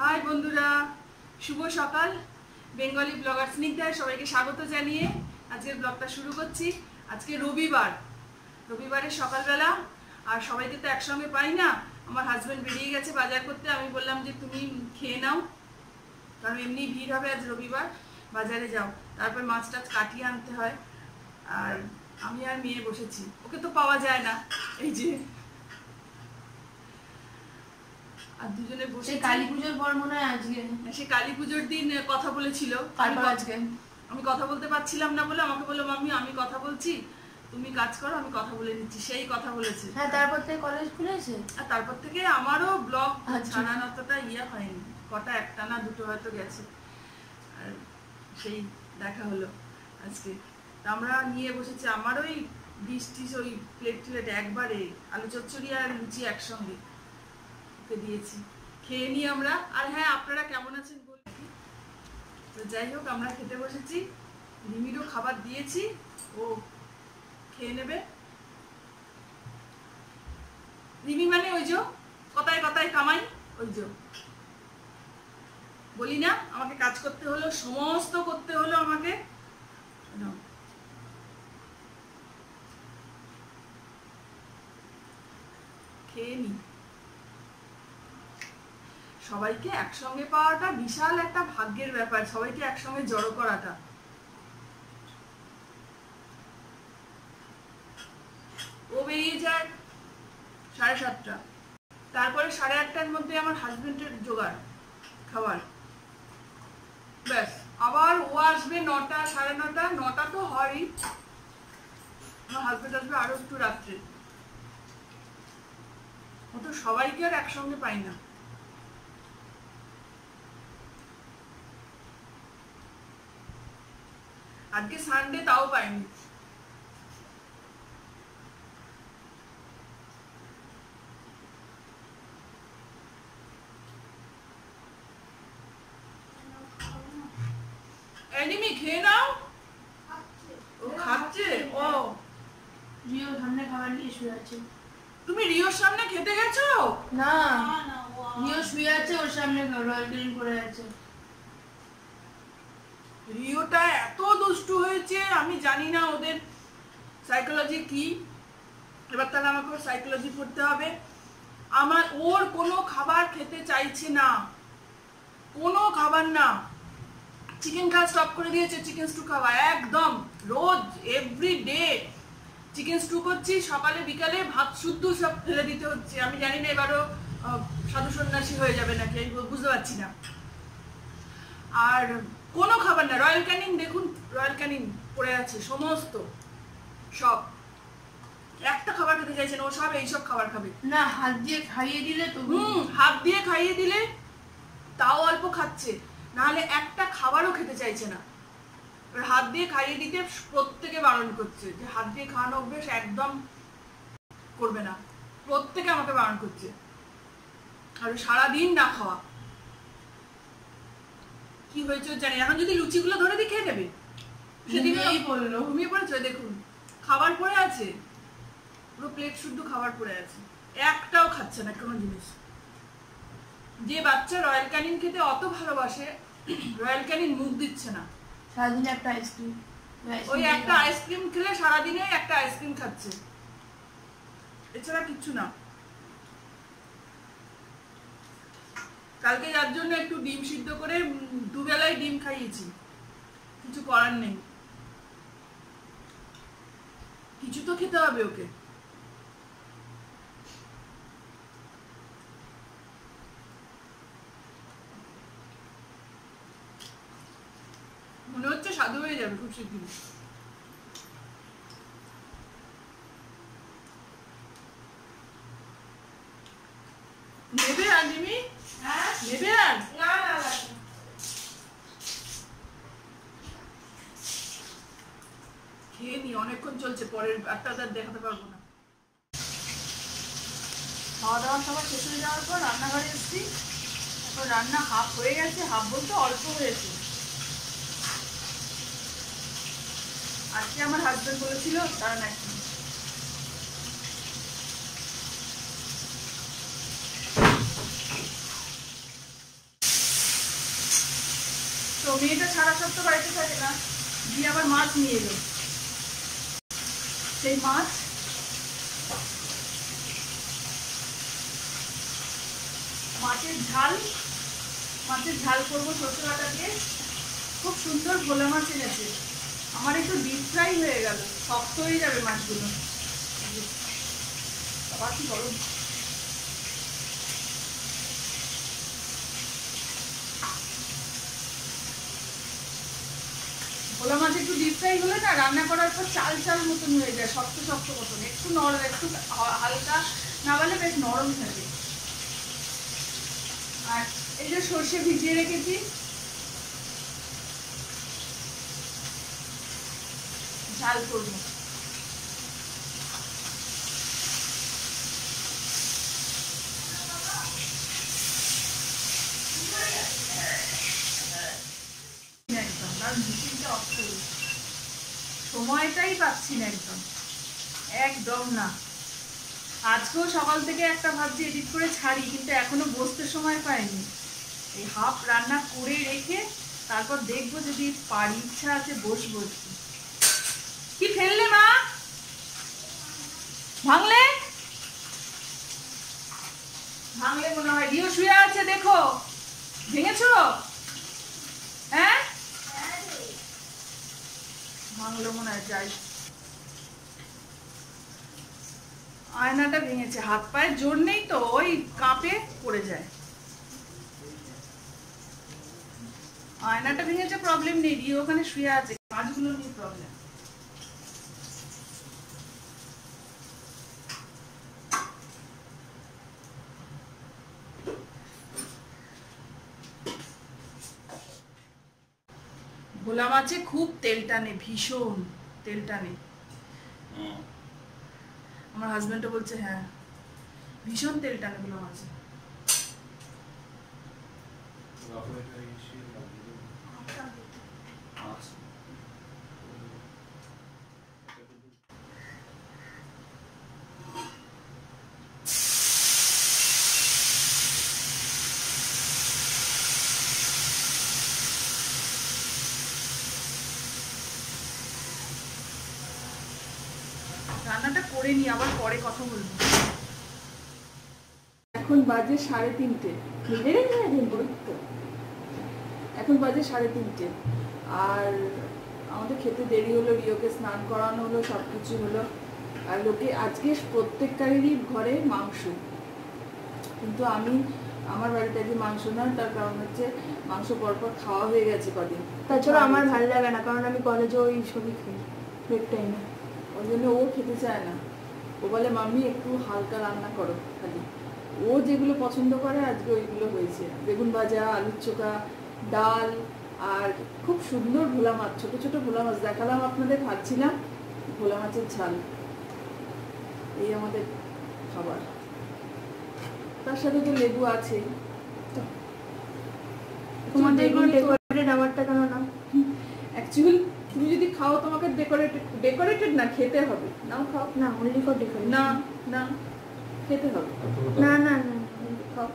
High বন্ধুরা। শুভ সকাল। Bengali blogger স্নিগ্ধায় সবাইকে স্বাগত জানিয়ে আজকের ব্লগটা শুরু করছি। আজকে রবিবার। রবিবারের সকালবেলা, আর সবাইকে তো একসঙ্গে পাই না। আমার হাজব্যান্ড বেরিয়ে গেছে বাজার করতে। আমি বললাম যে, তুমি খেয়ে নাও। কারণ এমনি ভিড় হবে আজ রবিবার। বাজারে যাও। তারপর মাছ টাছ কাটিয়ে আনতে হয়। আর আমি আর মেয়ে বসেছি। ওকে তো পাওয়া যায় না। এই যে আর দুজনে বসে কালী পুজোর পর মনে হয় আজকে। সে কালী পুজোর দিন কথা বলেছিল। আজকে? আমি কথা বলতে পারছিলাম না বলে আমাকে বলল মাম্মি আমি কথা বলছি। তুমি কাজ করো আমি কথা বলে নিচ্ছি। সেই কথা বলেছে। হ্যাঁ তারপর থেকে কলেজ খুলেছে আর তারপর থেকে আমারও ব্লগ আচ্ছা। ছাড়ানো অতটা ইয়ে হয়নি। কটা একটা না দুটো হয়তো গেছে। আর সেই দেখা হলো আজকে। তা আমরা নিয়ে বসেছি। আমার ওই ডিশ ওই প্লেট টিলেট একবারে আলু চচ্চড়ি আর লুচি একসঙ্গে। ওকে দিয়েছি। খেয়ে নিই আমরা। আর হ্যাঁ আপনারা কেমন আছেন বলুন তো যাই হোক, আমরা খেতে বসেছি। রিমিরও খাবার দিয়েছি। ও খেয়ে নেবে। রিমি মানে ওই যে, কথায় কথায় কামাই, ওই যে। বলি না, আমাকে কাজ করতে হলো, সমস্ত করতে হলো আমাকে। খেয়ে নি সবাইকে একসঙ্গে পাওয়াটা বিশাল একটা ভাগ্যের ব্যাপার, সবাইকে একসঙ্গে জড়ো করাটা। ও বেরিয়ে যায় সাড়ে সাতটা। তারপরে সাড়ে আটটার মধ্যে আমার হাজবেন্ডের জোগাড় খাবার ব্যাস, আবার ও আসবে নটা, সাড়ে নটা নটা তো হয়ই। আমার হাজবেন্ড আসবে আরও একটু রাত্রে। ও তো সবাইকে আর একসঙ্গে পাই না। আজকে সানডে তাও পাইনি। এনিমি খেয়ে নাও। ও খাচ্ছে? ও। রিও সামনে খাবার নিয়ে শুয়ে আছে। তুমি রিওর সামনে খেতে গেছো? না। রিও শুয়ে আছে ওর সামনে করে আছে। রিওটা এত দুষ্টু হয়েছে, আমি জানি না ওদের সাইকোলজি কি। এবার তাহলে আমাকে সাইকোলজি পড়তে হবে। আমার, ওর কোনো খাবার খেতে চাইছে না। কোনো খাবার না। চিকেন খাওয়া স্টপ করে দিয়েছে চিকেন স্টু খাওয়া, একদম। রোজ এভরি ডে চিকেন স্টু করছি, সকালে, বিকালে ভাত শুদ্ধ সব ফেলে দিতে হচ্ছে। আমি জানি না এবারও সাধু সন্ন্যাসী হয়ে যাবে নাকি বুঝতে পারছি না। আর কোনো খাবার না রয়্যাল ক্যানিং দেখুন রয়্যাল ক্যানিং পড়ে আছে সমস্ত সব। একটা খাবার খেতে চাইছে না ও সব এইসব খাবার খাবে। না হাত দিয়ে খাইয়ে দিলে তো হুম হাত দিয়ে খাইয়ে দিলে তাও অল্প খাচ্ছে নাহলে একটা খাবারও খেতে চাইছে না। এবার হাত দিয়ে খাইয়ে দিতে প্রত্যেকে বারণ করছে যে হাত দিয়ে খাওয়ানো অভ্যেস একদম করবে না। প্রত্যেকে আমাকে বারণ করছে। আর সারাদিন না খাওয়া। কি হয়েছে জানি এখন যদি লুচিগুলো ধরে দিয়ে খেয়ে নেবে? পড়ল। ঘুমিয়ে পড়েছে? দেখুন খাবার পড়ে আছে। পুরো প্লেট শুদ্ধ খাবার পড়ে আছে। একটাও খাচ্ছে না কোনো জিনিস। যে বাচ্চা রয়্যাল ক্যানিন খেতে অত ভালোবাসে রয়্যাল ক্যানিন মুখ দিচ্ছে না। সারাদিন একটা আইসক্রিম ওই একটা আইসক্রিম খেলে সারাদিনে একটা আইসক্রিম খাচ্ছে। এছাড়া কিচ্ছু না। কালকে যার জন্য একটু ডিম সিদ্ধ করে দুবেলায় ডিম খাইয়েছি। কিছু করার নেই। কিছু তো খেতে হবে ওকে। মনে হচ্ছে সাধু হয়ে যাবে খুব শীঘ্রই নেবে আর জিমি নেবে আর খেয়ে নি চলছে পরের একটা আর দেখাতে পারব না। খাওয়া দাওয়া সবার শেষ হয়ে যাওয়ার পর রান্নাঘরে এসেছি। এখন রান্না হাফ হয়ে গেছে হাফ বলতে অল্প হয়েছে। আজকে আমার হাজবেন্ড বলেছিল এক মিনিট। তো মেয়েটা সারা সপ্তাহ বাড়িতে থাকে না, দিয়ে আবার মাছ নিয়ে এলো। সেই মাছ মাছের ঝাল মাছের ঝাল করব সরষে বাটা দিয়ে খুব সুন্দর ভোলা মাছ এনেছে। আমার একটু ডিপ ফ্রাই হয়ে গেল, শক্ত হয়ে যাবে মাছগুলো। আবার কি গরম। ভোলা মাছ একটু ডিপ ফ্রাই হলে না রান্না করার পর চাল চাল মতন হয়ে যায়, শক্ত শক্ত মতন। একটু নরম, একটু হালকা। না বলে বেশ নরম থাকে। আর এই যে সর্ষে ভিজিয়ে রেখেছি। ঝাল করব একদম কারণ মেশিনটা অফ করি সময়টাই পাচ্ছি না একদম। একদম না। আজকেও সকাল থেকে একটা ভাবছি এডিট করে ছাড়ি, কিন্তু এখনও বসতে সময় পাইনি। এই হাফ রান্না করে রেখে তারপর দেখব যদি পারি, ইচ্ছা আছে বসবো কি ফেললে মা? ভাঙলে? ভাঙলে মনে হয়। রিও শুয়ে আছে, দেখো। ভেঙেছো হ্যাঁ ভাঙলো মনে হয় যাই। আয়নাটা ভেঙেছে, হাত পায়ের জোর নেই তো, ওই কাঁপে পড়ে যায়। আয়নাটা ভেঙেছে প্রবলেম নেই, দিয়ে ওখানে শুয়ে আছে, কাজগুলো নিয়ে প্রবলেম ভোলা মাছে খুব তেল টানে, ভীষণ তেল টানে। আমার হাজবেন্ডও বলছে হ্যাঁ ভীষণ তেল টানে ভোলা মাছে। করে নি আবার পরে কথা বলব। এখন বাজে সাড়ে তিনটে। এখন বাজে সাড়ে তিনটে। আর আমাদের খেতে দেরি হলো রিওকে স্নান করানো হলো সব কিছু হলো। আর লোকে আজকে প্রত্যেকটারই ঘরে মাংস। কিন্তু আমি আমার বাড়িতে আজকে মাংস নয় তার কারণ হচ্ছে মাংস পরপর খাওয়া হয়ে গেছে কদিন। তাছাড়া আমার ভালো লাগে না কারণ আমি কলেজে ওই সবই খাই ব্রেক টাইমে ওই জন্য ও খেতে চায় না। ও বলে মাম্মি একটু হালকা রান্না করো খালি। ও যেগুলো পছন্দ করে আজকে ওইগুলো হয়েছে। বেগুন ভাজা আলুর চোখা ডাল আর খুব সুন্দর ভোলা মাছ ছোট ছোট ভোলা মাছ। দেখালাম আপনাদের খাচ্ছিলাম ভোলা মাছের ঝাল। এই আমাদের খাবার। তার সাথে তো লেবু আছে। তোমাদের আমারটা কেন না? অ্যাকচুয়ালি তুমি যদি খাও তোমাকে ডেকোরেটেড ডেকোরেটেড না খেতে হবে। নাও খাও। না অনলি ফর ডেকোরেশন না না খেতে হবে। না না না খাও।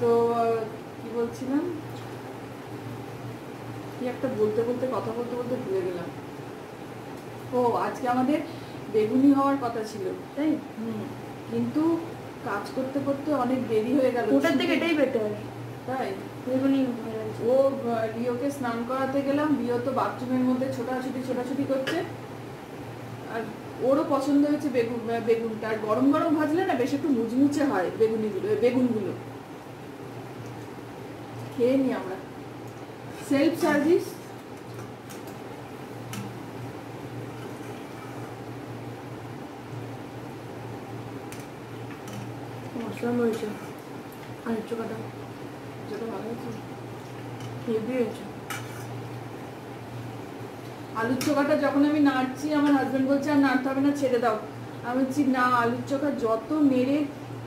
তো কি বলছিলাম? কি একটা বলতে বলতে কথা বলতে বলতে ভুলে গেলাম। ও আজকে আমাদের বেগুনি হওয়ার কথা ছিল। তাই? হুম কিন্তু কাজ করতে করতে অনেক দেরি হয়ে গেল। ওটার থেকে এটাই বেটার তাই। বেগুনি। ও রিওকে স্নান করাতে গেলাম রিও তো বাথরুমের মধ্যে ছোটাছুটি ছোটাছুটি করছে। আর ওরও পছন্দ হয়েছে বেগুন বেগুনটা। আর গরম গরম ভাজলে না বেশ একটু মুচমুচে হয় বেগুনিগুলো বেগুনগুলো। খেয়ে নি আমরা। সেলফ সার্ভিস মশলা মরিচ। আলুর চোখাটা যেটা ভালো হয়েছে। আলুর চোখাটা যখন আমি নাড়ছি, আমার হাজবেন্ড বলছে, আর নাড়তে হবে না, ছেড়ে দাও। আমি বলছি, না, আলুর চোখা যত নেড়ে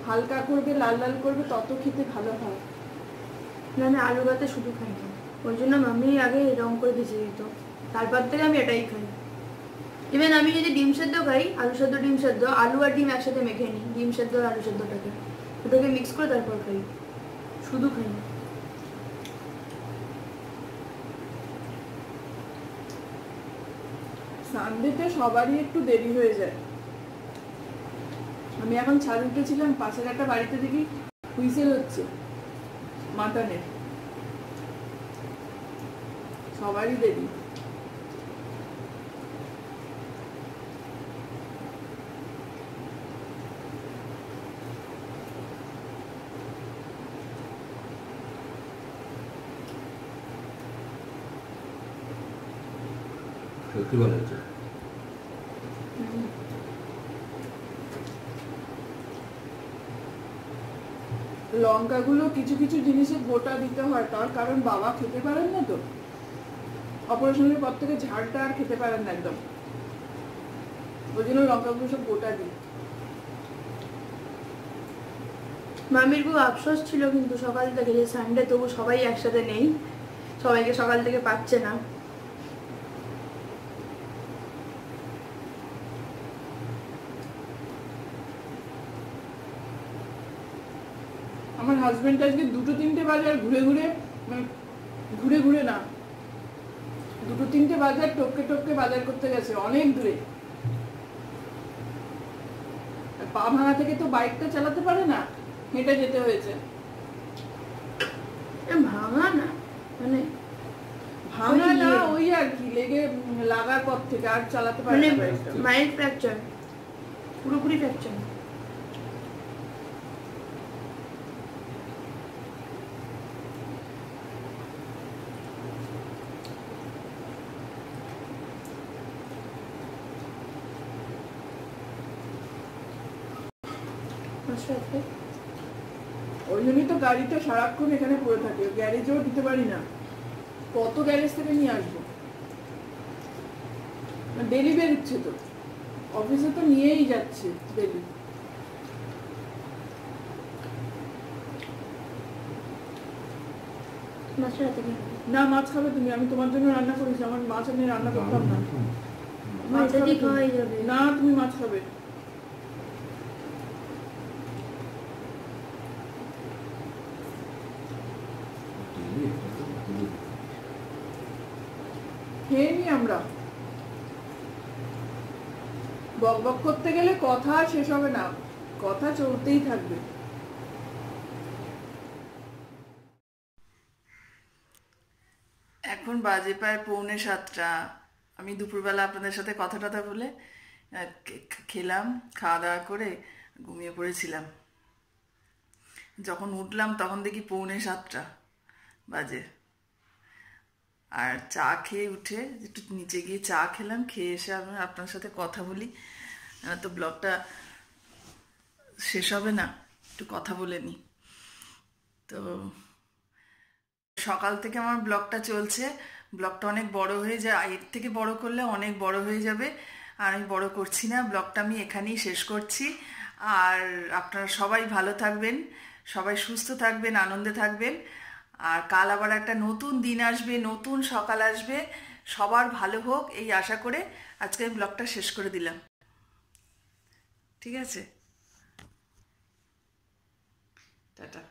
হালকা করবে, লাল লাল করবে, তত খেতে ভালো হয়। না আমি আলু ভাতে শুধু খাই না। ওই জন্য মামি আগে রং করে ভেজে দিত। তারপর থেকে আমি এটাই খাই। ইভেন আমি যদি ডিম সেদ্ধ খাই, আলু সেদ্ধ, ডিম সেদ্ধ, আলু আর ডিম একসাথে মেখে নিই ডিম সেদ্ধ আর আলু সেদ্ধটাকে। ওটাকে মিক্স করে তারপর খাই। শুধু খাই না। সানডেতে সবারই একটু দেরি হয়ে যায়। আমি এখন ছাদ উঠেছিলাম, পাশের একটা বাড়িতে দেখি হুইসেল হচ্ছে মাটনের সবারই দেরি। সত্যি ভালো হয়েছে লঙ্কাগুলো কিছু কিছু জিনিসে গোটা দিতে হয়, তার কারণ বাবা খেতে পারেন না তো। অপারেশনের পর থেকে ঝাড়টা আর খেতে পারেন না একদম। ওই জন্য লঙ্কাগুলো সব গোটা দিই। মামির খুব আফসোস ছিল কিন্তু সকাল থেকে যে সানডে তবু সবাই একসাথে নেই। সবাইকে সকাল থেকে পাচ্ছে না। হাজবেন্ড আজকে দুটো তিনটে বাজার ঘুরে ঘুরে মানে ঘুরে ঘুরে না দুটো তিনটে বাজার টপকে টপকে বাজার করতে গেছে অনেক দূরে। পা ভাঙা থেকে তো বাইকটা চালাতে পারে না হেঁটে যেতে হয়েছে। ভাঙা না মানে ভাঙা না ইয়ে। ওই আর কি লেগে লাগার পর থেকে আর চালাতে পারে মানে মাইন্ড ফ্র্যাকচার পুরোপুরি ফ্র্যাকচার। ওই জন্যই তো গাড়িটা সারাক্ষণ এখানে পড়ে থাকে। গ্যারেজেও দিতে পারি না। কত গ্যারেজ থেকে নিয়ে আসব? ডেলি বেরোচ্ছে তো। অফিসে তো নিয়েই যাচ্ছে ডেলি। না মাছ খাবে তুমি। আমি তোমার জন্য রান্না করেছি। আমার মাছ আমি রান্না করতাম না। না তুমি মাছ খাবে। খেয়ে নি আমরা? বক বক করতে গেলে কথা শেষ হবে না। কথা চলতেই থাকবে। এখন বাজে প্রায় পৌনে সাতটা। আমি দুপুরবেলা আপনাদের সাথে কথা টথা বলে খেলাম খাওয়া দাওয়া করে ঘুমিয়ে পড়েছিলাম। যখন উঠলাম তখন দেখি পৌনে সাতটা বাজে। আর চা খেয়ে উঠে একটু নিচে গিয়ে চা খেলাম, খেয়ে এসে আমি আপনার সাথে কথা বলি। তো ব্লগটা শেষ হবে না, একটু কথা বলে নি তো সকাল থেকে আমার ব্লগটা চলছে। ব্লগটা অনেক বড় হয়ে যায় এর থেকে বড় করলে অনেক বড় হয়ে যাবে। আর আমি বড় করছি না, ব্লগটা আমি এখানেই শেষ করছি। আর আপনারা সবাই ভালো থাকবেন, সবাই সুস্থ থাকবেন, আনন্দে থাকবেন। আর কাল আবার একটা নতুন দিন আসবে, নতুন সকাল আসবে। সবার ভালো হোক, এই আশা করে আজকে আমি ব্লগটা শেষ করে দিলাম। ঠিক আছে? টাটা।